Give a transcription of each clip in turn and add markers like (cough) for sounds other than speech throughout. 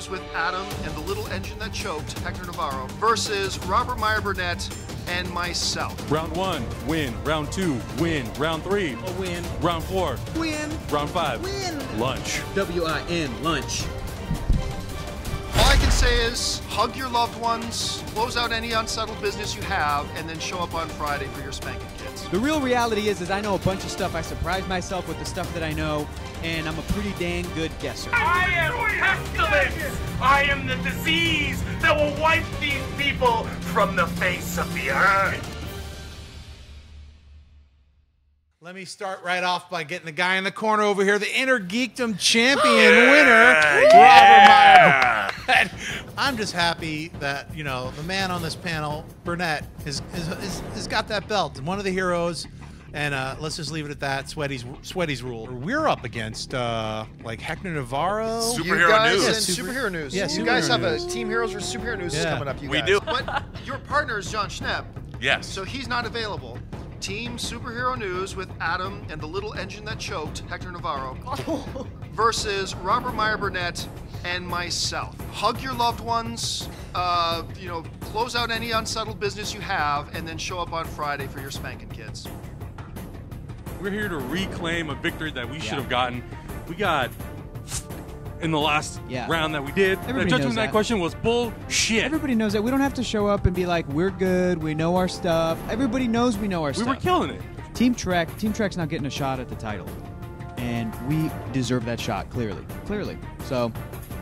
Team News with Adam and the little engine that choked, Hector Navarro, versus Robert Meyer Burnett and myself. Round one, win. Round two, win. Round three, A win. round four, Win. round five, Win. lunch. W I N. Lunch. All I can say is hug your loved ones, close out any unsettled business you have, and then show up on Friday for your spanking kids. The real reality is, is I know a bunch of stuff. I surprise myself with the stuff that I know, and I'm a pretty dang good guesser. I am pestilence! I am the disease that will wipe these people from the face of the earth! Let me start right off by getting the guy in the corner over here, the Inner Geekdom champion winner, yeah. Robert Meyer. (laughs) I'm just happy that you know the man on this panel, Burnett, is is, is, has got that belt and one of the heroes. And uh, let's just leave it at that. Sweaty's Sweaty's rule. We're up against uh, like Hector Navarro. Super- you Superhero guys news. and Yeah, super- superhero news. yeah, you guys have news. a Team Heroes versus Superhero News is Yeah. coming up. You We guys. do. But your partner is John Schnepp, Yes. so he's not available. Team Superhero News with Adam and the little engine that choked, Hector Navarro, (laughs) versus Robert Meyer Burnett and myself. Hug your loved ones. Uh, you know, close out any unsettled business you have, and then show up on Friday for your spanking kids. We're here to reclaim a victory that we should have gotten. We got in the last Yeah. round that we did. Everybody the judgment that that. question was bullshit. Everybody knows that we don't have to show up and be like, we're good, we know our stuff. Everybody knows we know our we stuff. We were killing it. Team Trek, Team Trek's not getting a shot at the title, and we deserve that shot clearly, clearly. So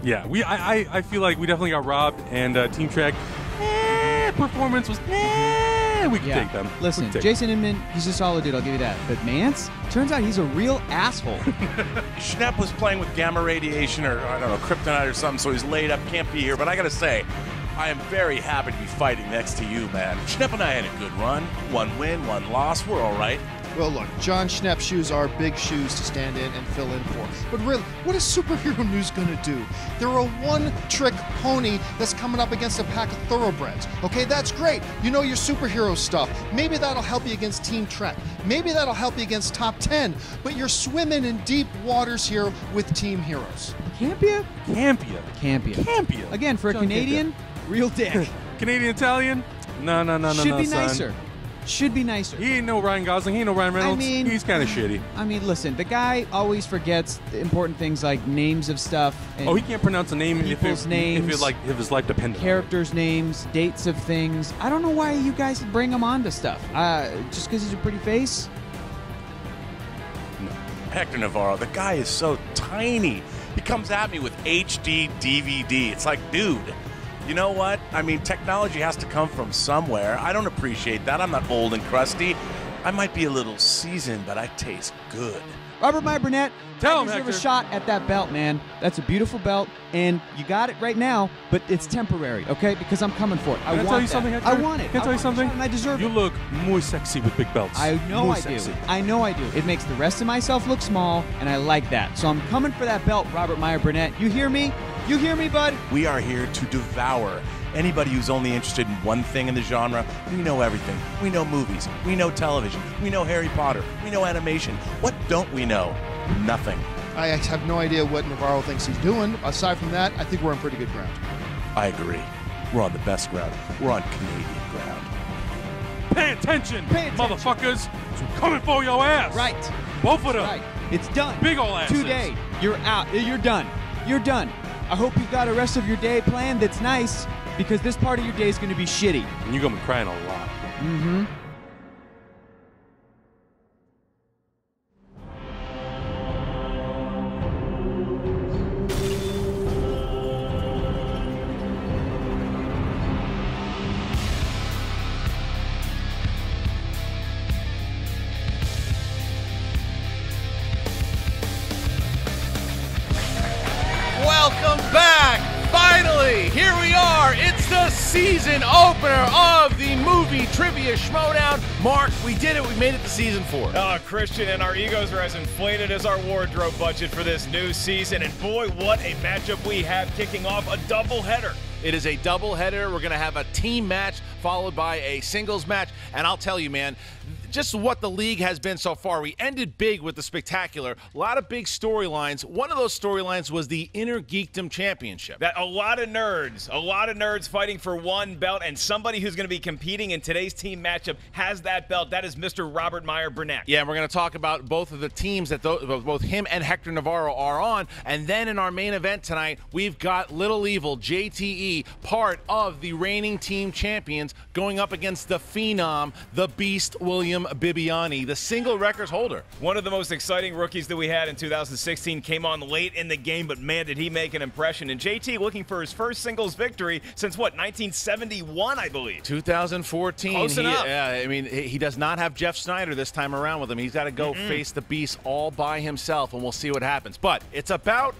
Yeah, we. I, I, I feel like we definitely got robbed, and uh, Team Trek eh, performance was. Eh, we can yeah, take them. Listen, take Jason Inman, he's a solid dude. I'll give you that. But Mantz, turns out he's a real asshole. (laughs) Schnepp was playing with gamma radiation or, I don't know, kryptonite or something, so he's laid up, can't be here. But I gotta say, I am very happy to be fighting next to you, man. Schnepp and I had a good run. One win, one loss. We're all right. Well, look, John Schnepp's shoes are big shoes to stand in and fill in for. But really, what is superhero (laughs) news going to do? They're a one trick pony that's coming up against a pack of thoroughbreds. Okay, that's great. You know your superhero stuff. Maybe that'll help you against Team Trek. Maybe that'll help you against Top 10. But you're swimming in deep waters here with Team Heroes. Campea? Campea. Campea. Campea. Again, for a John Canadian, real dick. (laughs) Canadian Italian? No, no, no, no, Should no. be son. nicer. Should be nicer. He ain't no Ryan Gosling. He ain't no Ryan Reynolds. mean- he's kind of shitty. I mean, listen, the guy always forgets important things like names of stuff. And Oh, he can't pronounce a name if People's it, names, if it like if his life depended. on it. characters' names, dates of things. I don't know why you guys bring him on to stuff. Uh, just because he's a pretty face? Hector Navarro, the guy is so tiny. He comes at me with HD DVD. It's like, dude, you know what? I mean, technology has to come from somewhere. I don't appreciate that. I'm not old and crusty. I might be a little seasoned, but I taste good. Robert Meyer Burnett, Tell I him, deserve Hector. a shot at that belt, man. That's a beautiful belt, and you got it right now, but it's temporary, okay? Because I'm coming for it. I Can I, want tell you that. something, Hector? I want it. Can I tell you something? And I deserve You it. You look muy sexy with big belts. I know muy I sexy. do. I know I do. It makes the rest of myself look small, and I like that. So I'm coming for that belt, Robert Meyer Burnett. You hear me? You hear me, bud? We are here to devour anybody who's only interested in one thing in the genre. We know everything. We know movies. We know television. We know Harry Potter. We know animation. What don't we know? Nothing. I have no idea what Navarro thinks he's doing. Aside from that, I think we're on pretty good ground. I agree. We're on the best ground. We're on Canadian ground. Pay attention, Pay attention. motherfuckers. We're coming for your ass. Right. Both of them. Right. It's done. Big ol' ass. Today, you're out. You're done. You're done. I hope you've got a rest of your day planned that's nice because this part of your day is going to be shitty. And you're gonna be crying a lot. Mm-hmm. Welcome Trivia Schmoedown. Mark, we did it. We made it to season four. Uh, Kristian and our egos are as inflated as our wardrobe budget for this new season. And boy, what a matchup we have kicking off a doubleheader. It is a double header. We're going to have a team match followed by a singles match. And I'll tell you, man, just what the league has been so far. We ended big with the spectacular. A lot of big storylines. One of those storylines was the Inner Geekdom Championship. That a lot of nerds, a lot of nerds fighting for one belt, and somebody who's going to be competing in today's team matchup has that belt. That is Mr. Robert Meyer Burnett. Yeah, and we're going to talk about both of the teams that th- both him and Hector Navarro are on. And then in our main event tonight, we've got Little Evil, JTE, part of the reigning team champions, going up against the Phenom, the Beast, William Bibbiani, the single records holder. One of the most exciting rookies that we had in 2016 came on late in the game, but man, did he make an impression. And JT looking for his first singles victory since what, 1971, I believe. 2014. Close he, enough. Yeah, I mean, he he does not have Jeff Sneider this time around with him. He's got to go face the beast all by himself, and we'll see what happens. But it's about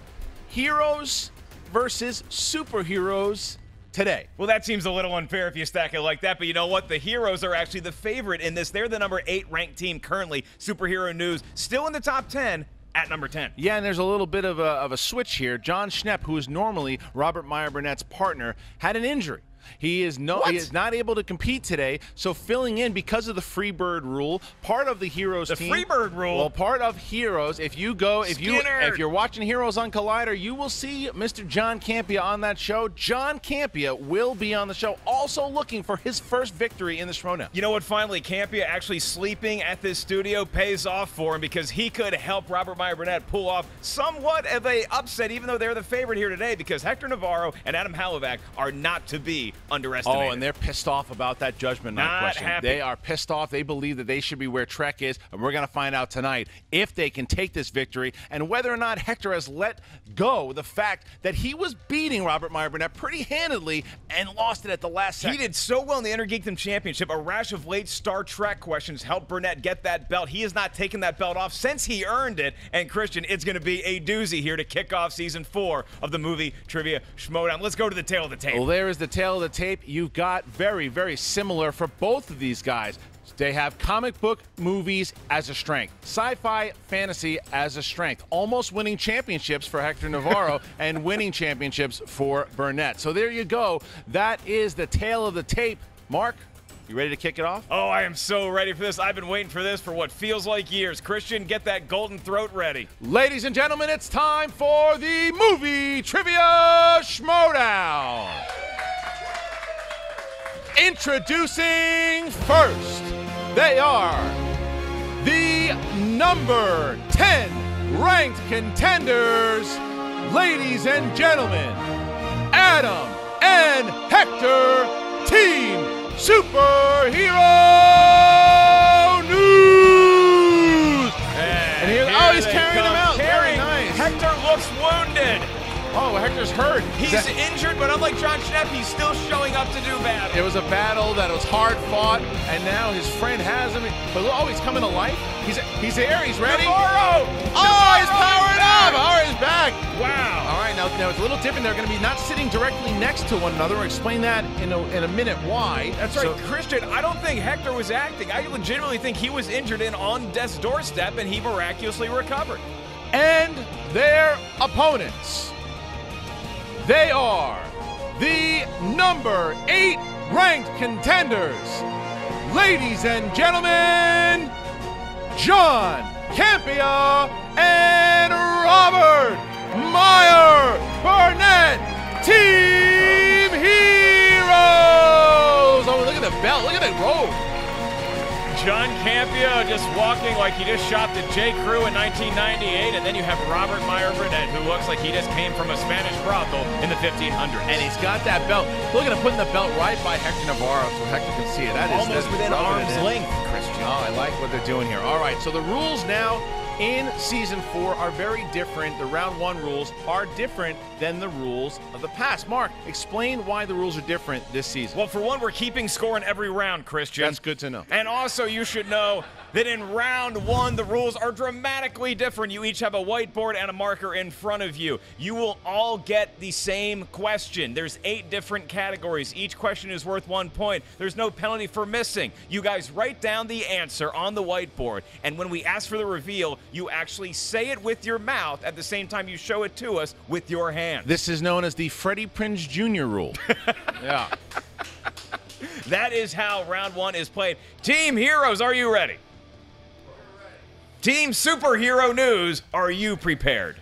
heroes versus superheroes today. Well, that seems a little unfair if you stack it like that, but you know what? The Heroes are actually the favorite in this. They're the number eight ranked team currently. Superhero News still in the top 10 at number 10. Yeah, and there's a little bit of a, of a switch here. John Schnepp, who is normally Robert Meyer Burnett's partner, had an injury. He is no he is not able to compete today, so filling in because of the Freebird rule, part of the Heroes The team. Freebird rule? Well, part of Heroes, if you go if you if you're watching Heroes on Collider, you will see Mr. John Campea on that show. John Campea will be on the show, also looking for his first victory in the Schmoedown. You know what? Finally, Campea actually sleeping at this studio pays off for him because he could help Robert Meyer Burnett pull off somewhat of a upset, even though they're the favorite here today. Because Hector Navarro and Adam Hlavac are not to be underestimated. Oh, and they're pissed off about that judgment night Not question. happy. They are pissed off. They believe that they should be where Trek is, and we're going to find out tonight if they can take this victory and whether or not Hector has let go the fact that he was beating Robert Meyer Burnett pretty handedly and lost it at the last second. He did so well in the Inner Geekdom Championship. A rash of late Star Trek questions helped Burnett get that belt. He has not taken that belt off since he earned it. And Kristian, it's going to be a doozy here to kick off season four of the movie Trivia Schmoedown. Let's go to the tail of the tape. Well, there is the tail of the tape. You've got very, very similar for both of these guys. They have comic book movies as a strength, sci fi fantasy as a strength, almost winning championships for Hector Navarro (laughs) and winning championships for Burnett. So there you go. That is the tail of the tape. Mark, you ready to kick it off? Oh, I am so ready for this. I've been waiting for this for what feels like years. Kristian, get that golden throat ready. Ladies and gentlemen, it's time for the movie trivia schmoedown. Introducing first, they are the number 10 ranked contenders, ladies and gentlemen, Adam and Hector Team Superhero News. And here- oh, he's carrying come. him out. Very nice. Hector looks wounded. Oh, Hector's hurt. He's That- injured, but unlike John Schnepp, he's still showing up to do battle. It was a battle that was hard fought, and now his friend has him. But oh, he's coming to life. He's he's there. He's ready. Navarro! Oh, he's powering up. Right, he's back. Wow. All right, now, now it's a little different. They're going to be not sitting directly next to one another. We'll explain that in a, in a minute why. That's right, So- Kristian. I don't think Hector was acting. I legitimately think he was injured and on death's doorstep, and he miraculously recovered. and their opponents. They are the number eight ranked contenders. Ladies and gentlemen, John Campea and Robert Meyer Burnett, Team John Campea just walking like he just shopped at J. Crew in 1998, and then you have Robert Meyer Burnett, who looks like he just came from a Spanish brothel in the 1500s. And he's got that belt. Look at him putting the belt right by Hector Navarro so Hector can see it. That is almost that's within arm's length, Kristian. Oh, I like what they're doing here. All right, so the rules now in season four are very different. The round one rules are different than the rules of the past. Mark, explain why the rules are different this season. Well, for one, we're keeping score in every round, Kristian. That's good to know. And also, you should know that in round one, the rules are dramatically different. You each have a whiteboard and a marker in front of you. You will all get the same question. There's eight different categories. Each question is worth one point. There's no penalty for missing. You guys write down the answer on the whiteboard, and when we ask for the reveal, you actually say it with your mouth at the same time you show it to us with your hand. This is known as the Freddie Prinze Jr. rule. (laughs) yeah. That is how round one is played. Team Heroes, are you ready? Team Superhero News, are you prepared?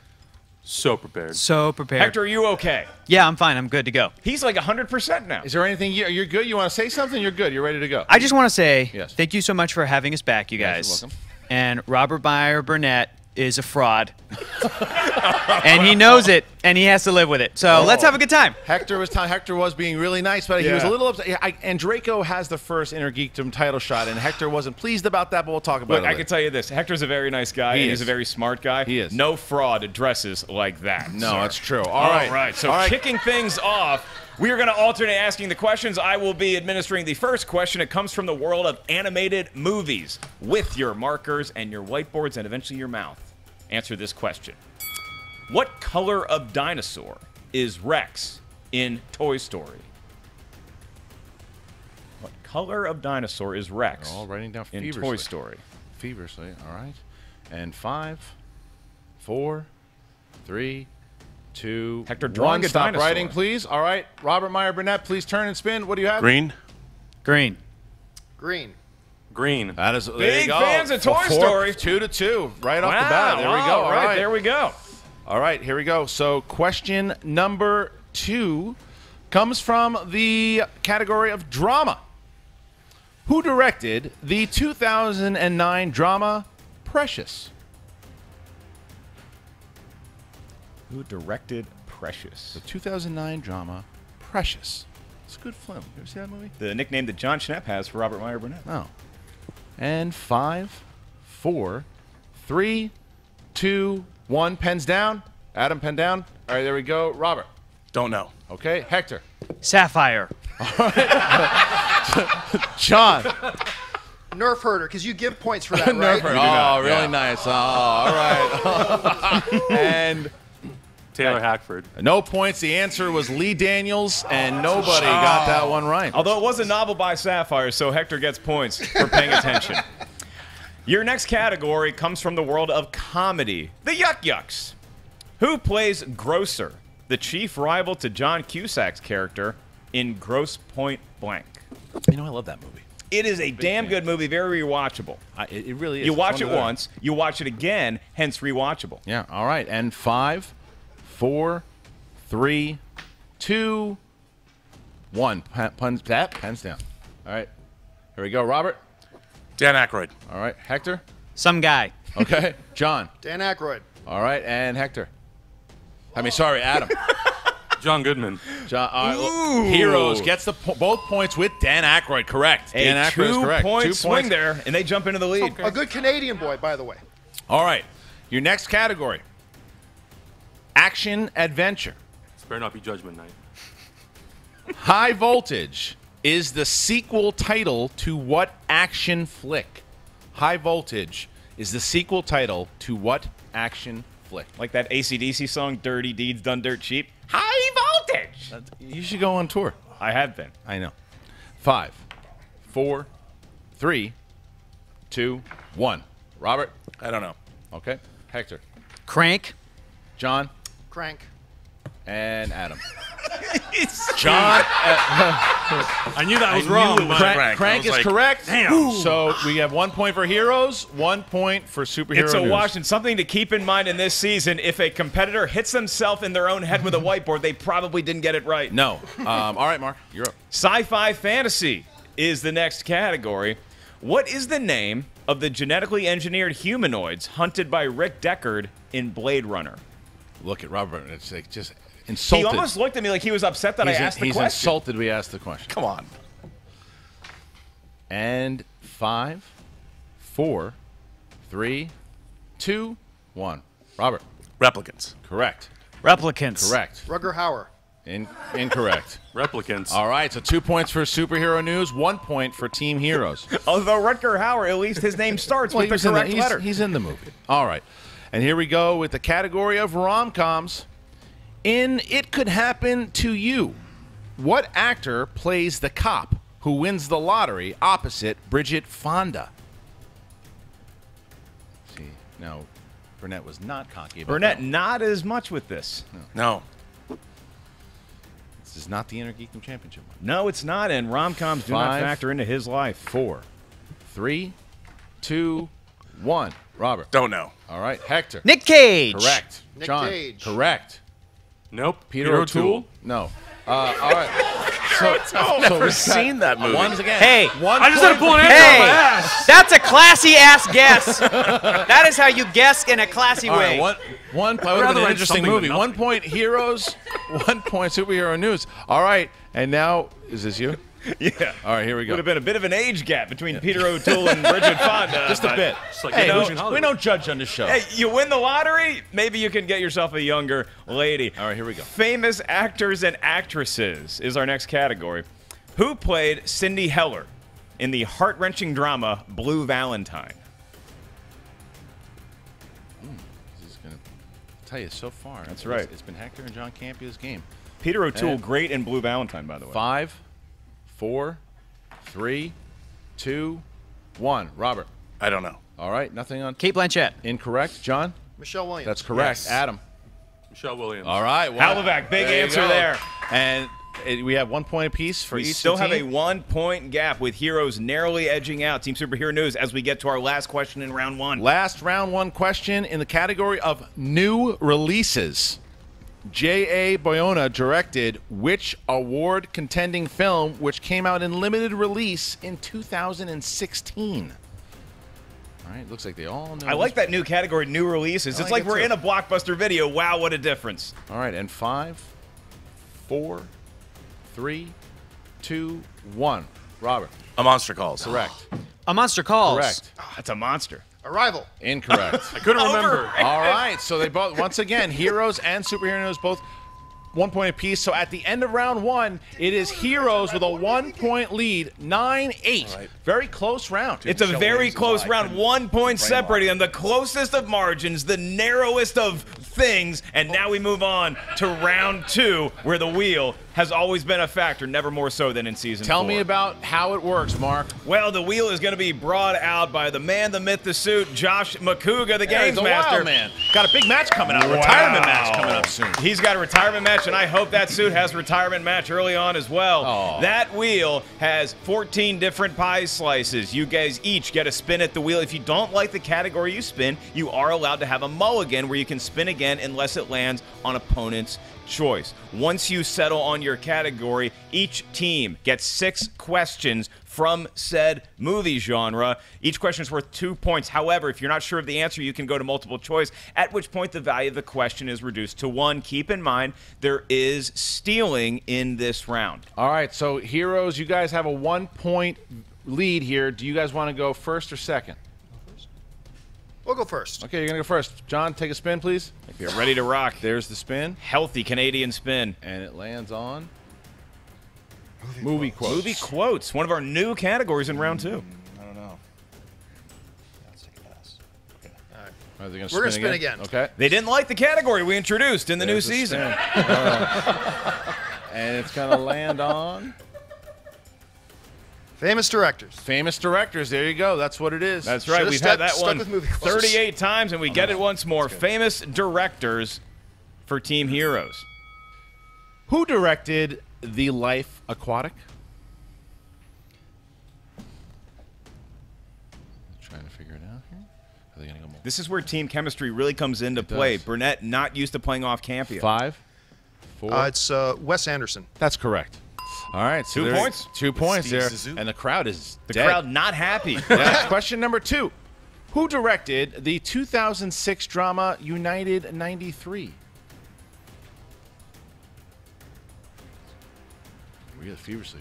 So prepared. So prepared. Hector, are you okay? Yeah, I'm fine. I'm good to go. He's like 100% now. Is there anything you, you're good? You want to say something? You're good. You're ready to go. I just want to say Yes. thank you so much for having us back, you Yes, guys. you're welcome. And Robert Meyer Burnett is a fraud. and he knows it, and he has to live with it. So let's oh. have a good time. Hector was t- Hector was being really nice, but he was a little upset. I, and Draco has the first Inner Geekdom title shot, and Hector wasn't pleased about that. But we'll talk about Look, it. I can tell you this. Hector's a very nice guy, He is. he's a very smart guy. He is. No fraud dresses like that. No, sir. that's true. All All right. right. So All right. kicking things off, we are going to alternate asking the questions. I will be administering the first question. It comes from the world of animated movies with your markers and your whiteboards and eventually your mouth. Answer this question. What color of dinosaur is Rex in Toy Story? What color of dinosaur is Rex They're all writing down in feverishly. Toy Story? feverishly. All right. And five, four, three, two, Hector, drawing one. a Stop dinosaur. writing, please. All right. Robert Meyer Burnett, please turn and spin. What do you have? Green. Green. Green. Green. That is there you Big go. fans of Toy four- Story. Two to two, right off the bat. There we go. All right, right. there we go. All right, here we go. So, question number two comes from the category of drama. Who directed the 2009 drama Precious? Who directed Precious? The 2009 drama Precious. It's a good film. You ever see that movie? The nickname that John Schnepp has for Robert Meyer Burnett. No. And five, four, three, two, one. Pens down. Adam, pen down. All right, there we go. Robert. Don't know. Okay, Hector. Sapphire. (laughs) John. Nerf herder, because you give points for that, (laughs) right? Nerf herder. Oh, really yeah. nice. Oh, all right. (laughs) and Taylor Hackford. no points. The answer was Lee Daniels, and ah, nobody got that one right. Although it was a novel by Sapphire, so Hector gets points for paying (laughs) attention. Your next category comes from the world of comedy. The Yuck Yucks. Who plays Grocer, the chief rival to John Cusack's character in Grosse Pointe Blank? You know, I love that movie. It is a damn good movie, very rewatchable. I, it, it really is. You It's watch one it of the- once, you watch it again, hence rewatchable. Yeah. All right. And five, four, three, two, one. Pen, puns, that pens down. All right. Here we go, Robert. Dan Aykroyd. All right, Hector. Some guy. (laughs) Okay, John. Dan Aykroyd. All right, and Hector. I mean, sorry, Adam. (laughs) John Goodman. John. all right, well, Heroes gets the po- both points with Dan Aykroyd. Correct. A Dan Aykroyd is correct. two-point Two swing points. there, and they jump into the lead. A good Canadian boy, by the way. All right. Your next category. Action adventure. Spare not be Judgment Night. High Voltage is the sequel title to what action flick? High Voltage is the sequel title to what action flick? Like that ACDC song, Dirty Deeds Done Dirt Cheap. High voltage! You should go on tour. I have been. I know. Five, four, three, two, one. Robert. I don't know. Okay. Hector. Crank. John. Crank. And Adam. (laughs) John. I knew that was wrong. it was Crank, Crank. Crank was is like, correct. damn. So we have one point for heroes, one point for superheroes. It's a news. wash and something to keep in mind in this season. If a competitor hits themselves in their own head with a whiteboard, they probably didn't get it right. No. Um, all right, Mark. You're up. Sci-fi fantasy is the next category. What is the name of the genetically engineered humanoids hunted by Rick Deckard in Blade Runner? Look at Robert. and It's like just insulted. He almost looked at me like he was upset that he's I asked the he's question. insulted. We asked the question. Come on. And five, four, three, two, one. Robert. Replicants. Correct. Replicants. Correct. Rutger Hauer. In, incorrect. (laughs) Replicants. All right. So two points for superhero news, one point for team heroes. (laughs) Although Rutger Hauer, at least his name starts Well, with the he's in the- correct he's- letter. he's in the movie. All right. And here we go with the category of rom coms. In It Could Happen to You, what actor plays the cop who wins the lottery opposite Bridget Fonda? See, no, Burnett was not cocky about Burnett, that not as much with this. No. This is not the Inner Geekdom Championship. one. No, it's not, and rom-coms do not factor into his life. Four, three, two, one. Robert. Don't know. All right. Hector. Nick Cage. Correct. Nick John. Cage. Correct. Nope. Peter, O'Toole? No. Uh, all right. (laughs) So, so Never we've got- seen that movie. Once again. Hey. one I just had to point- pull an answer out of my Hey, ass. that's a classy ass guess. (laughs) that is how you guess in a classy All way. right, one, one, that would have rather an interesting movie. One point heroes, (laughs) one point superhero news. All right, and now, is this you? (laughs) Yeah. All right, here we go. Would have been a bit of an age gap between Peter O'Toole and Bridget (laughs) Fonda. Just a bit. It's like Hey, you know, we, in Hollywood. we don't judge on the show. Hey, you win the lottery, maybe you can get yourself a younger lady. All right, here we go. Famous actors and actresses is our next category. Who played Cindy Heller in the heart wrenching drama Blue Valentine? Hmm, gonna tell you so far. That's it's- right. It's been Hector and John Campea's game. Peter O'Toole, And- great in Blue Valentine, by the way. Five, four, three, two, one. Robert. I don't know. All right, nothing on. Cate Blanchett. Incorrect. John. Michelle Williams. That's correct. Yes. Adam. Michelle Williams. All right. well, Hlavac, big there answer there. And uh, we have one point apiece for We each still have a one point gap with heroes narrowly edging out Team Superhero News as we get to our last question in round one. Last round one question in the category of new releases. J.A. Bayona directed which award contending film which came out in limited release in 2016? All right, looks like they all know. I like that new category, new releases. I it's like like it we're too. in a blockbuster video. Wow, what a difference. All right, and five, four, three, two, one. Robert. A monster calls. Correct. A Monster Calls. Correct. Ah, that's a monster. Arrival. Incorrect. (laughs) I couldn't remember. All right, so they both once again heroes and superheroes both one point apiece. So at the end of round one, it is heroes with a one point lead, nine eight. right. Very close round. It's a very close round, one point separating them, the closest of margins, the narrowest of things. And now we move on to round two, where the wheel has always been a factor, never more so than in season Tell four. me about how it works, Mark. Well, the wheel is going to be brought out by the man, the myth, the suit, Josh Macuga, the games master. man. Got a big match coming up, a Retirement match coming up soon. He's got a retirement match, and I hope that suit has a retirement match early on as well. Aw. That wheel has 14 different pie slices. You guys each get a spin at the wheel. If you don't like the category you spin, you are allowed to have a mulligan where you can spin again unless it lands on opponent's choice. Once you settle on your category, each team gets six questions from said movie genre. Each question is worth two points. However, if you're not sure of the answer, you can go to multiple choice, at which point the value of the question is reduced to one. Keep in mind, there is stealing in this round. All right, so heroes, you guys have a one point lead here. Do you guys want to go first or second? We'll go first. Okay, you're gonna go first. John, take a spin, please. If you're ready to rock, There's the spin, healthy Canadian spin. and it lands on movie quotes. Movie quotes, one of our new categories in round two. Mm, I don't know. Let's take a pass. Are they gonna We're gonna spin spin again. Okay. They didn't like the category we introduced in the There's new season. spin. All right. (laughs) Uh, and it's gonna land on Famous directors. famous directors. There you go. That's what it is. That's right. Should've We've stuck- had that stuck one with movie 38 times, and we get it once more. Famous directors for Team Heroes. Who directed The Life Aquatic? Trying to figure it out here. Are they gonna go more? This is where team chemistry really comes into play. does. Burnett not used to playing off Campea. Five, four. Uh, it's uh, Wes Anderson. That's correct. All right, so Two points? Two points Steve there, Zissou? and the crowd is The dead. crowd not happy. (laughs) Yeah. Question number two: Who directed the 2006 drama United '93? Really feverishly.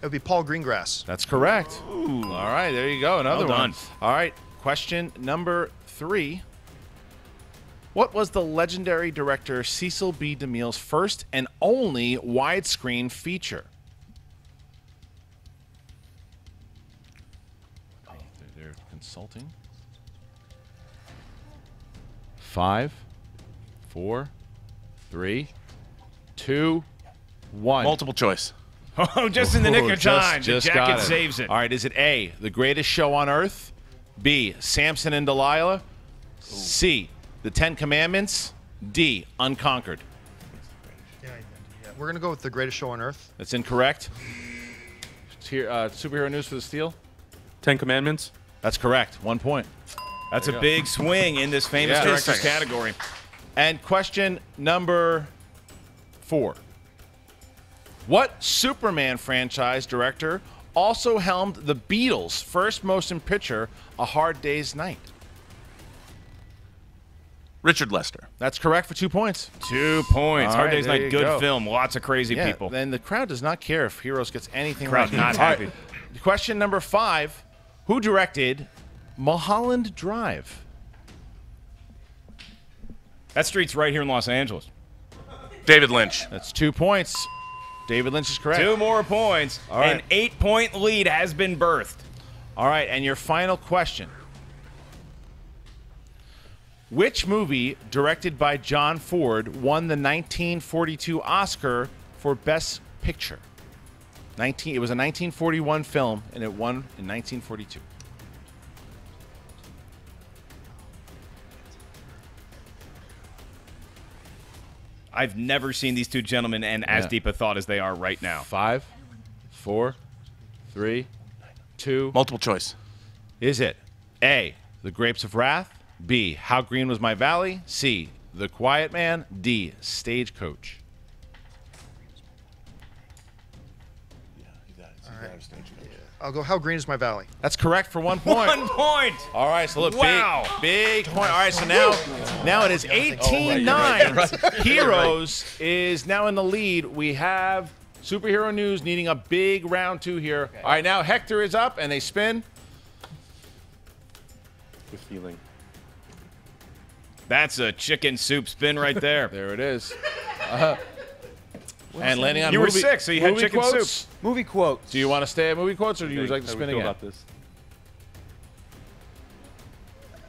It would be Paul Greengrass. That's correct. All right, there you go. Another Well one. done. All right, question number three. What was the legendary director Cecil B. DeMille's first and only widescreen feature? They're, they're consulting. Five, four, three, two, one. Multiple choice. (laughs) oh, just in the nick of time. just the got jacket it. saves it. All right, is it A, the greatest show on earth? B, Samson and Delilah? C, the Ten Commandments? D, Unconquered? Yeah, we're gonna go with the greatest show on earth. That's incorrect. Here, uh, superhero news for the steal? Ten Commandments. That's correct. One point. That's a go. big swing in this famous Yeah. directors category. And question number four. What Superman franchise director also helmed the Beatles' first motion picture, A Hard Day's Night? Richard Lester. That's correct for two points. Two points. All Hard right, Day's Night, good go. film. Lots of crazy Yeah, people. Then the crowd does not care if Heroes gets anything Crowd right. not All right, happy. Question number five. Who directed Mulholland Drive? That street's right here in Los Angeles. David Lynch. That's two points. David Lynch is correct. Two more points. All right. An eight point lead has been birthed. All right, and your final question. Which movie, directed by John Ford, won the 1942 Oscar for Best Picture? 19, it was a 1941 film, and it won in 1942. I've never seen these two gentlemen in as Yeah. deep a thought as they are right now. Five, four, three, two. Multiple choice. Is it A, The Grapes of Wrath? B, How Green Was My Valley? C, The Quiet Man? D, Stagecoach? I'll go. How green is my valley? That's correct for one (laughs) point. One point. All right, so look, Wow. big, big point. All right, so now, now it is 18-9. (laughs) Heroes is now in the lead. We have superhero news needing a big round two here. All right, now Hector is up, and they spin. Good feeling. That's a chicken soup spin right there. (laughs) There it is. Uh, and landing on You were movie, sick, so you had movie chicken quotes. soup. Movie quotes. Do you want to stay at movie quotes, or do you like to spin again? about this?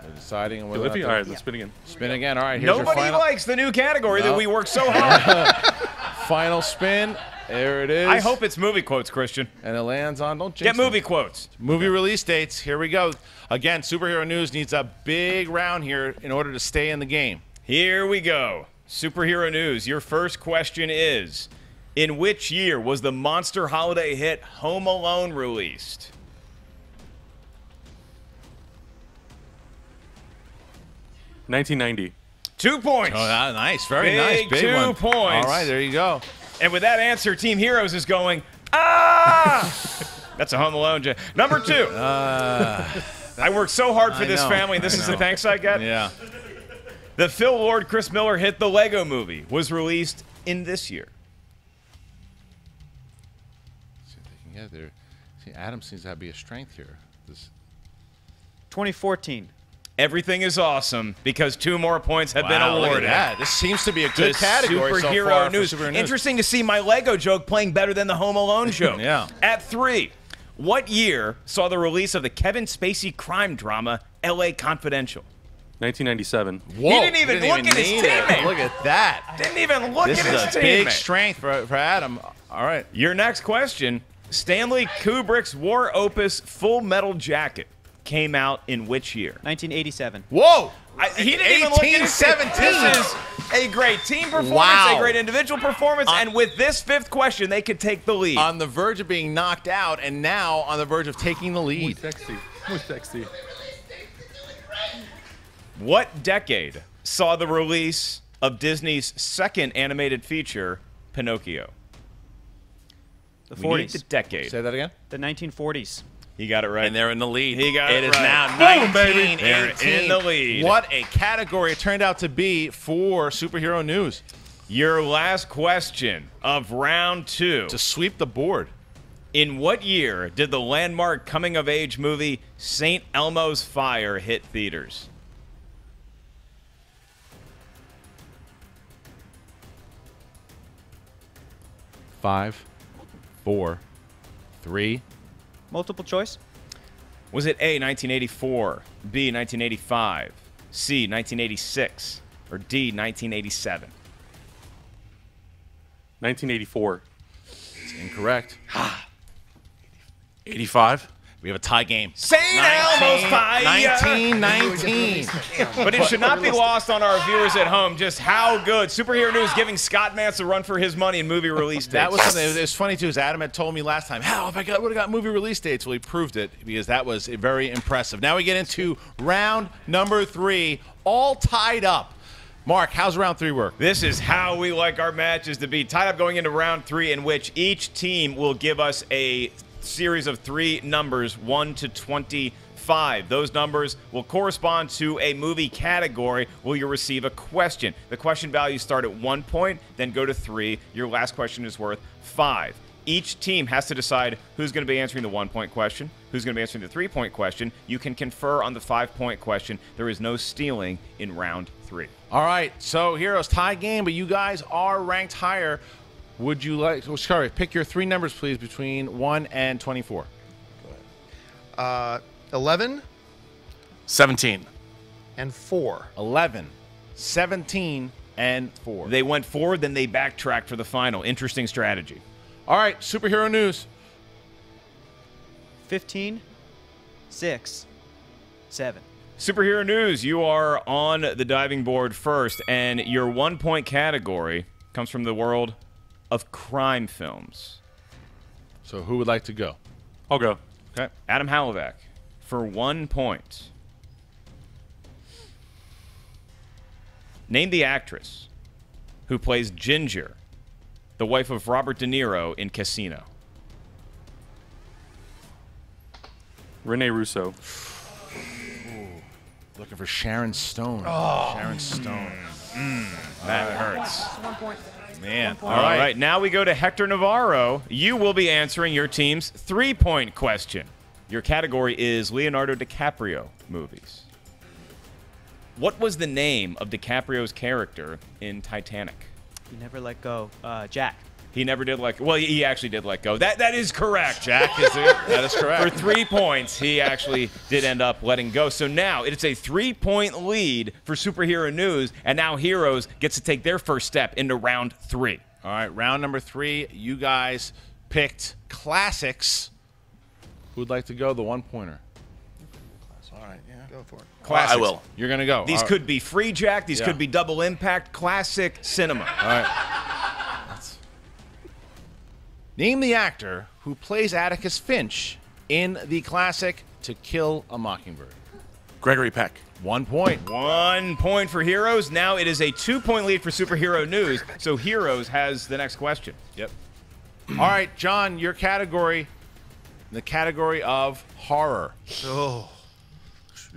We're deciding on Feel whether or iffy? not All to right, let's spin again. spin again. All right, here's your Nobody final, likes the new category No. that we worked so (laughs) hard. (laughs) final spin. There it is. I hope it's movie quotes, Kristian. And it lands on. Don't Get jinx it. movie quotes. Movie release dates. Here we go. Again, superhero news needs a big round here in order to stay in the game. Here we go. Superhero news. Your first question is In which year was the monster holiday hit Home Alone released? Nineteen ninety. Two points. Oh, nice. Very Big nice. Big two one. points. All right, there you go. And with that answer, Team Heroes is going, ah! (laughs) That's a Home Alone. j- Number two. I worked so hard for I this know, family, and this I is know. the thanks I get. Yeah. The Phil Lord Chris Miller hit The Lego Movie was released in this year. See if they can get there. See, Adam seems to be a strength here. This, 2014. Everything is awesome because two more points have been Wow, look at awarded. that. This seems to be a good The category so superhero far for news. superhero news. Interesting to see my Lego joke playing better than the Home Alone (laughs) joke. Yeah. At three, what year saw the release of the Kevin Spacey crime drama L.A. Confidential? 1997. Whoa, He didn't even didn't look even at his need it. teammate. Look at that. Didn't even look This at his teammate. This is a big strength for, for Adam. All right. Your next question: Stanley Kubrick's war opus Full Metal Jacket came out in which year? 1987. Whoa. I, he didn't even look at his 1817. This is a great team performance, Wow. a great individual performance, Uh, and with this fifth question, they could take the lead. On the verge of being knocked out, and now on the verge of taking the lead. Sexy. Muy sexy. What decade saw the release of Disney's second animated feature, Pinocchio? The We need 40s. the decade. Say that again. The 1940s. He got it right. And they're in the lead. He got It it is right. now Boom, 19, baby. They're 18. in the lead. What a category it turned out to be for superhero news. Your last question of round two. To sweep the board. In what year did the landmark coming of age movie St. Elmo's Fire hit theaters? Five, four, three. Multiple choice? Was it A, 1984, B, 1985, C, 1986, or D, 1987? 1984. It's incorrect. Ah. 85. We have a tie game. St. Elmo's 19 Fire. 19 19. But it should not be lost on our viewers at home just how good Superhero News giving Scott Mantz a run for his money in movie release dates. That was something. It was, it was funny too. Is Adam had told me last time, how if I would have got movie release dates? Well, he proved it because that was very impressive. Now we get into round number three, all tied up. Mark, how's round three work? This is how we like our matches to be tied up going into round three, in which each team will give us a series of three numbers, 1 to 25. Those numbers will correspond to a movie category where you receive a question. The question values start at one point, then go to three. Your last question is worth five. Each team has to decide who's going to be answering the one point question, who's going to be answering the three point question. You can confer on the five point question. There is no stealing in round three. All right, so heroes tie game, but you guys are ranked higher. Would you like? Oh, sorry, pick your three numbers, please, between one and twenty-four. Uh, 11 17. and 4. 11, 17, and four. They went forward, then they backtracked for the final. Interesting strategy. All right, superhero news. 15, 6, 7. Superhero news, you are on the diving board first, and your one point category comes from the world of crime films. So who would like to go? I'll go. Okay. Adam Hlavac, for one point. Name the actress who plays Ginger, the wife of Robert De Niro in Casino. Rene Russo. Looking for Sharon Stone. Oh. Sharon Stone. That hurts. Man. All right. now we go to Hector Navarro. You will be answering your team's three point question. Your category is Leonardo DiCaprio movies. What was the name of DiCaprio's character in Titanic? You never let go. Uh, Jack. He never did like. Well, he actually did let go. That that is correct. Jack (laughs) is it? That is For three points, he actually did end up letting go. So now it's a three point lead for Superhero News, and now Heroes gets to take their first step into round three. All right, round number three. You guys picked classics. Who'd like to go? The one pointer. All right, yeah. Go for it. Classics. I will. You're gonna go. These All could be Freejack. These Yeah. could be double impact. Classic cinema. All right. Name the actor who plays Atticus Finch in the classic To Kill a Mockingbird. Gregory Peck. One point. One point for Heroes. Now it is a two point lead for Superhero News. So Heroes has the next question. Yep. (clears throat) All right, John, your category, the category of horror. Oh,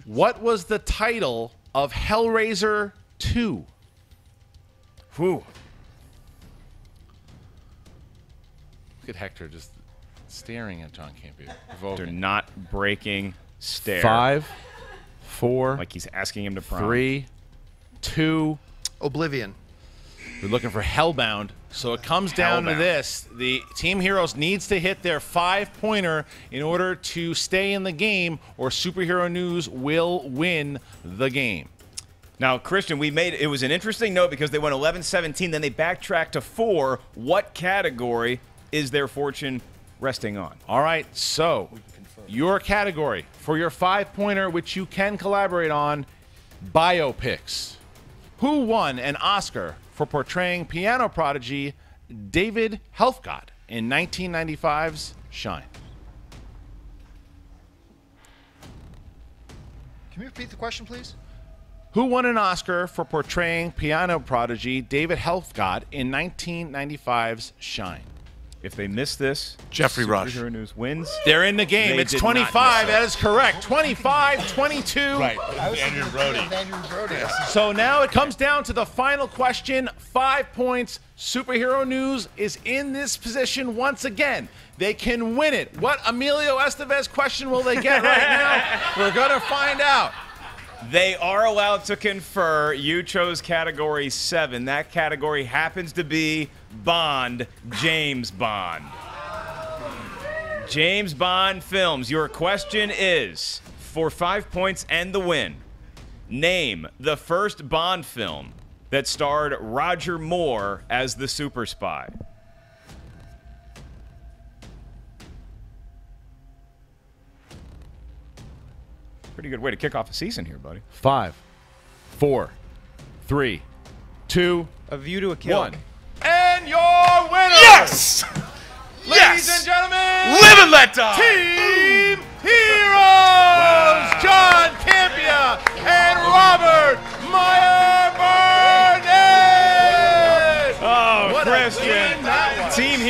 What was the title of Hellraiser 2? Whew. Look at Hector just staring at John Campy. They're not breaking stare. Five, four, Like he's asking him to prom. three, two. Oblivion. We're looking for Hellbound. So it comes down to this. The Team Heroes needs to hit their five pointer in order to stay in the game, or Superhero News will win the game. Now, Kristian, we made it was an interesting note because they went 11 17, then they backtracked to four. What category is their fortune resting on? All right, so your category for your five pointer, which you can collaborate on, biopics. Who won an Oscar for portraying piano prodigy David Helfgott in 1995's Shine? Can you repeat the question, please? Who won an Oscar for portraying piano prodigy David Helfgott in 1995's Shine? If they miss this, Geoffrey Rush. Superhero News wins. They're in the game. They it's 25. That is correct. 25 22. Andrew Brody. Andrew Brody. So now it comes down to the final question. Five points. Superhero News is in this position once again. They can win it. What Emilio Estevez question will they get right now? (laughs) We're going to find out. They are allowed to confer. You chose category seven. That category happens to be Bond, James Bond. James Bond films. Your question is for five points and the win. Name the first Bond film that starred Roger Moore as the super spy. Pretty good way to kick off a season here, buddy. Five, four, three, two, A view to a kill. one. And your winner! Yes! (laughs) Ladies Yes! and gentlemen, Live and let die! Team Heroes! John Campea and Robert Meyer Burnett! Oh, What a Kristian.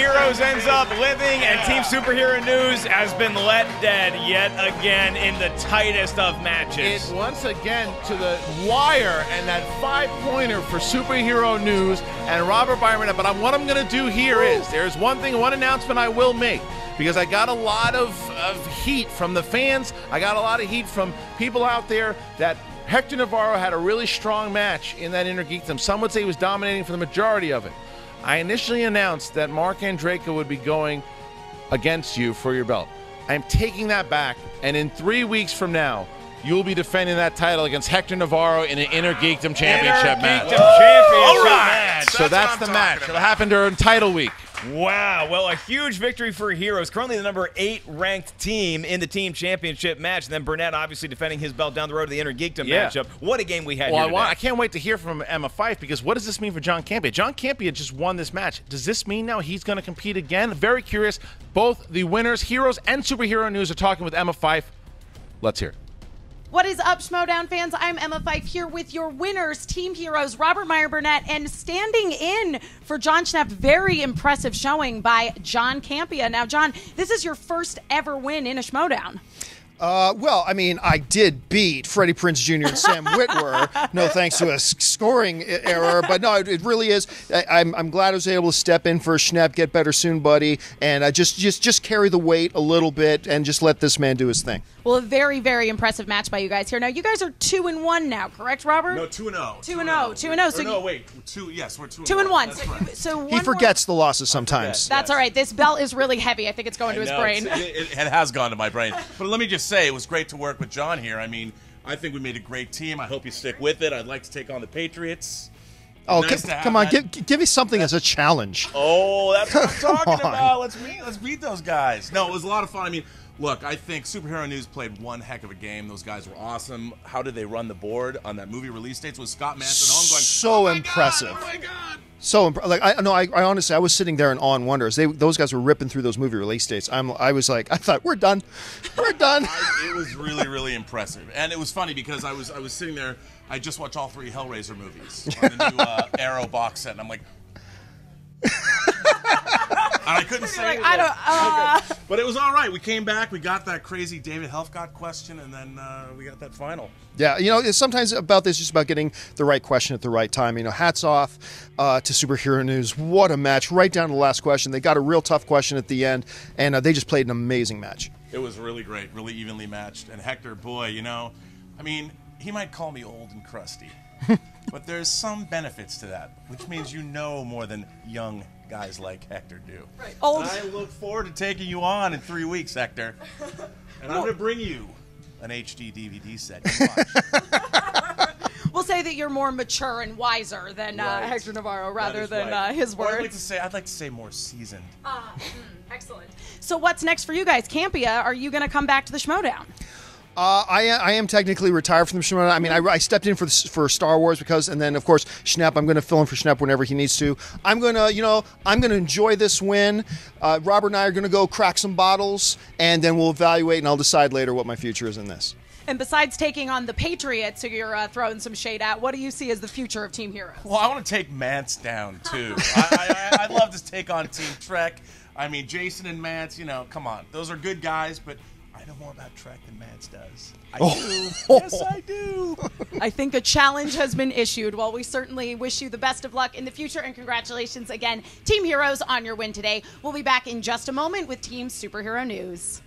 Win that was. Team Heroes ends up living, and Team Superhero News has been let dead yet again in the tightest of matches. It once again to the wire and that five pointer for superhero news and Robert Byron. But I'm, what I'm going to do here is there's one thing, one announcement I will make because I got a lot of, of heat from the fans. I got a lot of heat from people out there that Hector Navarro had a really strong match in that Inner Geekdom. Some would say he was dominating for the majority of it. I initially announced that Marc Andreyko would be going against you for your belt. I'm taking that back, and in three weeks from now, you'll be defending that title against Hector Navarro in an Inner Geekdom Championship Inner match. Geekdom Championship All right. match. So that's, what the match. It'll happen during title week. Wow. Well, a huge victory for Heroes. Currently the number eight ranked team in the team championship match. And then Burnett obviously defending his belt down the road to the Inner Geekdom Yeah. matchup. What a game we had Well, I, I can't wait to hear from Emma Fyffe because what does this mean for John Campea? John Campea just won this match. Does this mean now he's going to compete again? Very curious. Both the winners, Heroes and Superhero News, are talking with Emma Fyffe. Let's hear it. What is up, Schmoedown fans? I'm Emma Fyffe here with your winners, Team Heroes, Robert Meyer Burnett, and standing in for John Schnepp. Very impressive showing by John Campea. Now, John, this is your first ever win in a Schmoedown. Uh, well, I mean, I did beat Freddie Prinze Jr. and Sam (laughs) Witwer. No thanks to a scoring error, but no, it, it really is. I, I'm, I'm glad I was able to step in for Schnepp, get better soon, buddy, and uh, just just just carry the weight a little bit and just let this man do his thing. Well, a very, very impressive match by you guys here. Now, you guys are two and one now, correct, Robert? No, two and zero. Two and oh, two and oh, so Or no, wait, two. Yes, we're two. Two and one. That's So, right. so one He more- forgets the losses sometimes. That's all right. This belt is really heavy. I think it's going to his No, brain. it's- It, it has gone to my brain. But let me just say, it was great to work with John here. I mean, I think we made a great team. I hope you stick with it. I'd like to take on the Patriots. oh, Nice come on, that. give, give me something as a challenge. Oh, that's what I'm (laughs) talking on. about. Let's meet. Let's beat those guys. No, it was a lot of fun. I mean, look, I think Superhero News played one heck of a game. Those guys were awesome. How did they run the board on that movie release dates? with Scott Manson home going? So "Oh my God, impressive. oh my god! So impre- like I no, I, I honestly I was sitting there in awe and wonder as they those guys were ripping through those movie release dates. I'm I was like I thought we're done, we're (laughs) done. I, it was really, really impressive, and it was funny because I was I was sitting there. I just watched all three Hellraiser movies on the new uh, Arrow box set, and I'm like. And I couldn't say Like. I don't. Uh, But it was all right. We came back. We got that crazy David Helfgott question, and then uh, we got that final. Yeah, you know, it's sometimes about this just about getting the right question at the right time. You know, hats off uh, to Superhero News. What a match! Right down to the last question. They got a real tough question at the end, and uh, they just played an amazing match. It was really great, really evenly matched. And Hector, boy, you know, I mean, he might call me old and crusty, (laughs) but there's some benefits to that, which means you know more than young guys like Hector do. Old- I look forward to taking you on in three weeks, Hector. (laughs) And I'm going to bring you an HD DVD set. Watch. (laughs) we'll say that you're more mature and wiser than uh, Hector Navarro, rather than right. uh, his Or I'd like words. to say, I'd like to say more seasoned. Ah, mm, excellent. So what's next for you guys, Campea? Are you going to come back to the Schmoedown? Uh, I, I am technically retired from the Schmoedown. I mean, I, I stepped in for the, for Star Wars because, and then of course Schnepp. I'm going to fill in for Schnepp whenever he needs to. I'm going to, you know, I'm going to enjoy this win. Uh, Robert and I are going to go crack some bottles, and then we'll evaluate, and I'll decide later what my future is in this. And besides taking on the Patriots, who you're uh, throwing some shade at, what do you see as the future of Team Heroes? Well, I want to take Mantz down too. (laughs) I, I, I'd love to take on Team Trek. I mean, Jason and Mantz. You know, come on, those are good guys, but I know more about Trek than Mantz does. I oh. do. (laughs) yes, I do. I think a challenge has been issued. Well, we certainly wish you the best of luck in the future and congratulations again, Team Heroes, on your win today. We'll be back in just a moment with Team Superhero News.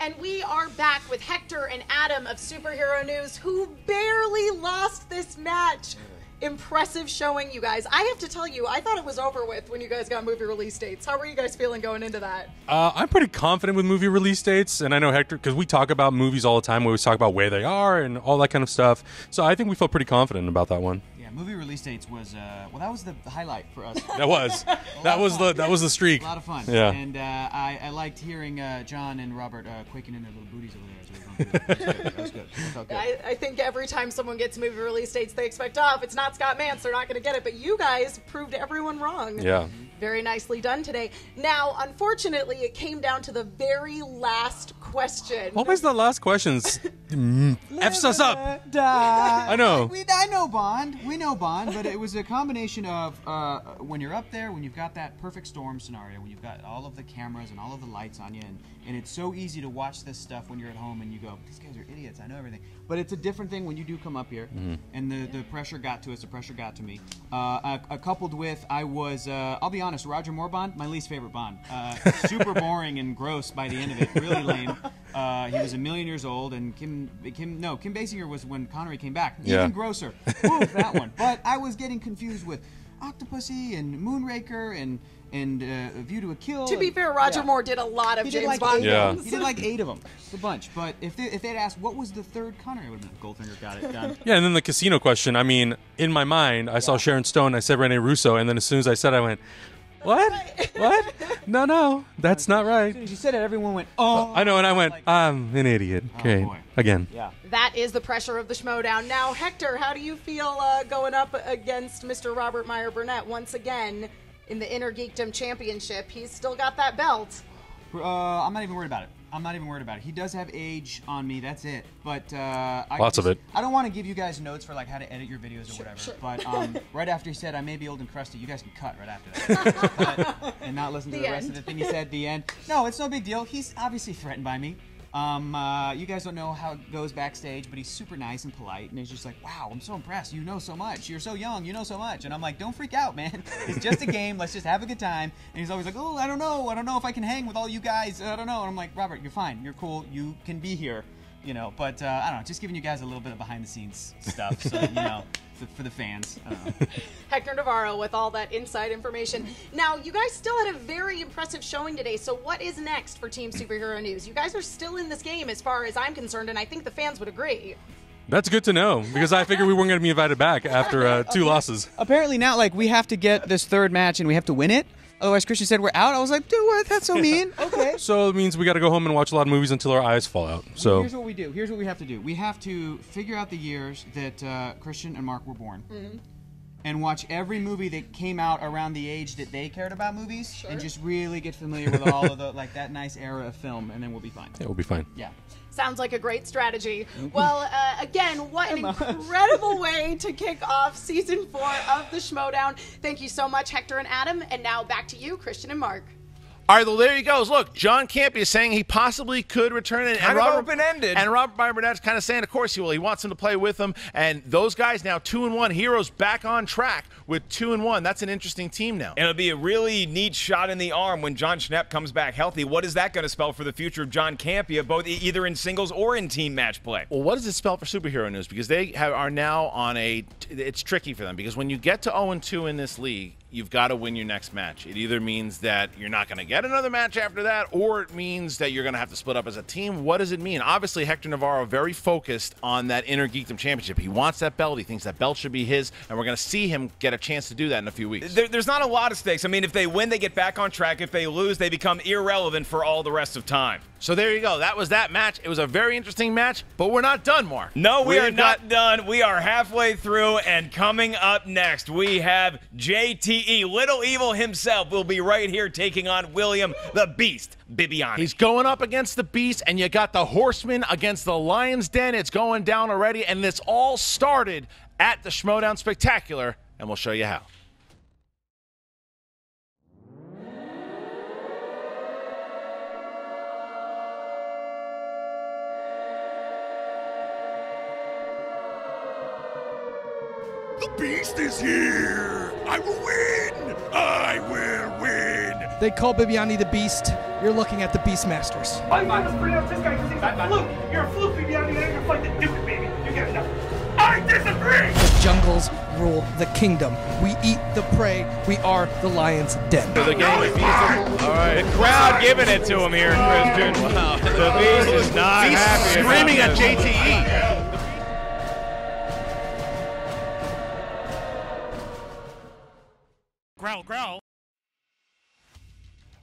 And we are back with Hector and Adam of Superhero News, who barely lost this match. Impressive showing, you guys. I have to tell you, I thought it was over with when you guys got movie release dates. How were you guys feeling going into that? Uh, I'm pretty confident with movie release dates, and I know Hector because we talk about movies all the time. We always talk about where they are and all that kind of stuff. So I think we feel pretty confident about that one. Yeah, movie release dates was uh, well, that was the highlight for us. That was. (laughs) That was the that was the streak. A lot of fun. Yeah. And uh, I, I liked hearing uh, John and Robert uh, quaking in their little booties over there. as we were going through it. That was good. That was good. It felt good. I, I think every time someone gets movie release dates, they expect, oh, if it's not Scott Mantz, they're not going to get it. But you guys proved everyone wrong. Yeah. Very nicely done today. Now, unfortunately, it came down to the very last question. Always the last questions. (laughs) F's us up. Die. I know. We, I know Bond. We know Bond, but it was a combination of uh, when you're up there, when you've got that perfect storm scenario, when you've got all of the cameras and all of the lights on you, and, and it's so easy to watch this stuff when you're at home and you go, these guys are idiots. I know everything. But it's a different thing when you do come up here, Mhm. and the, the pressure got to us. The pressure got to me. Uh, coupled with, I was, uh, I'll be honest, Roger Moore Bond, my least favorite Bond. Uh, (laughs) super boring and gross by the end of it. Really lame. Uh, he was a million years old, and Kim, Kim, no, Kim Basinger was when Connery came back. Yeah. Even grosser. Oof, that one. But I was getting confused with Octopussy and Moonraker and and uh, View to a Kill. To be and- fair, Roger yeah. Moore did a lot of He James like Bond eight Yeah. He did like (laughs) eight of them. It's a bunch. But if they, if they'd asked what was the third Connery, I would have been Goldfinger. Got it done. Yeah, and then the casino question. I mean, in my mind, I saw Sharon Stone. I said Rene Russo, and then as soon as I said, I went, "What? (laughs) what? No, no, that's not right." As soon as you said it, everyone went, "Oh." I know, and I went, "I'm an idiot." Okay, again. Yeah. That is the pressure of the Schmoedown. Now, Hector, how do you feel uh, going up against Mr. Robert Meyer Burnett once again in the Inner Geekdom Championship? He's still got that belt. Uh, I'm not even worried about it. I'm not even worried about it. He does have age on me. That's it. But uh, I Lots of it. I don't want to give you guys notes for like how to edit your videos or whatever. sure. But um, (laughs) right after he said I may be old and crusty, you guys can cut right after that (laughs) But- and not listen to The the, rest of the thing he said. The end. No, it's no big deal. He's obviously threatened by me. Um, uh, you guys don't know how it goes backstage, but he's super nice and polite, and he's just like, "Wow, I'm so impressed. You know so much. You're so young. You know so much." And I'm like, "Don't freak out, man. (laughs) It's just a game. Let's just have a good time." And he's always like, "Oh, I don't know. I don't know if I can hang with all you guys. I don't know." And I'm like, "Robert, you're fine. You're cool. You can be here." You know, but uh, I don't know. Just giving you guys a little bit of behind the scenes stuff, so you know, (laughs) for, for the fans. I don't know. Hector Navarro with all that inside information. Now, you guys still had a very impressive showing today. So, what is next for Team Superhero News? You guys are still in this game, as far as I'm concerned, and I think the fans would agree. That's good to know because I figured we weren't going to be invited back after uh, (laughs) two losses. Apparently now, like we have to get this third match and we have to win it. Otherwise, Kristian said we're out. I was like, dude, what? That's so mean. (laughs) Okay. (laughs) So it means we got to go home and watch a lot of movies until our eyes fall out. So here's what we do. Here's what we have to do. We have to figure out the years that uh, Kristian and Mark were born, and watch every movie that came out around the age that they cared about movies, and just really get familiar with all of the like that nice era of film, and then we'll be fine. yeah, we'll be fine. Yeah. Sounds like a great strategy. Well, uh, again, what an incredible way to kick off season four of the Schmoedown. Thank you so much, Hector and Adam. And now back to you, Kristian and Mark. All right, well, there he goes. Look, John Campea is saying he possibly could return. And, Kind and Robert, open-ended. And Robert Meyer Burnett's kind of saying, of course he will. He wants him to play with him. And those guys now, two and one. Heroes back on track with two and one. That's an interesting team now. And it'll be a really neat shot in the arm when John Schnepp comes back healthy. What is that going to spell for the future of John Campea, both either in singles or in team match play? Well, what does it spell for superhero news? Because they have, are now on a. It's tricky for them because when you get to 0 2 in this league, you've got to win your next match. It either means that you're not going to get another match after that, or it means that you're going to have to split up as a team. What does it mean? Obviously, Hector Navarro very focused on that Inner Geekdom Championship. He wants that belt. He thinks that belt should be his, and we're going to see him get a chance to do that in a few weeks. There, there's not a lot of stakes. I mean, if they win, they get back on track. If they lose, they become irrelevant for all the rest of time. So there you go. That was that match. It was a very interesting match, but we're not done, Mark. No, we We've are got- not done. We are halfway through, and coming up next, we have JTE. Little Evil himself will be right here taking on William the Beast Bibbiani. He's going up against the Beast, and you got the Horseman against the Lion's Den. It's going down already, and this all started at the Schmoedown Spectacular, and we'll show you how. The beast is here! I will win! I will win! They call Bibbiani the Beast. You're looking at the Beastmasters. I'm not afraid of this guy because he's a fluke. You're a fluke, Bibbiani. You're gonna fight the Duke, baby. You get enough. I disagree! The jungles rule the kingdom. We eat the prey. We are the lion's den. So the game is feasible. All right. The crowd giving it to him here, Kristian. Wow. The Beast is not Beast happy. about screaming at this. JTE.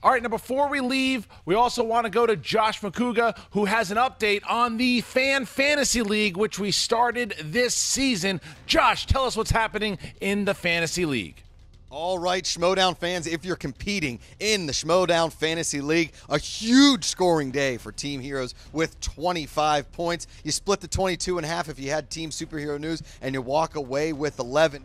All right, now before we leave, we also want to go to Josh Macuga, who has an update on the Fan Fantasy League, which we started this season. Josh, tell us what's happening in the Fantasy League. All right, Schmoedown fans, if you're competing in the Schmoedown Fantasy League, a huge scoring day for Team Heroes with 25 points. You split the 22 and a half if you had Team Superhero News, and you walk away with 11.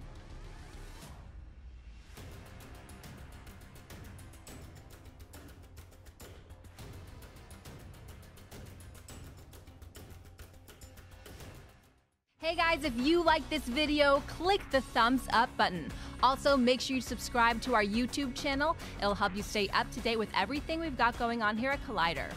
Hey guys, if you like this video, click the thumbs up button. Also, make sure you subscribe to our YouTube channel. It'll help you stay up to date with everything we've got going on here at Collider.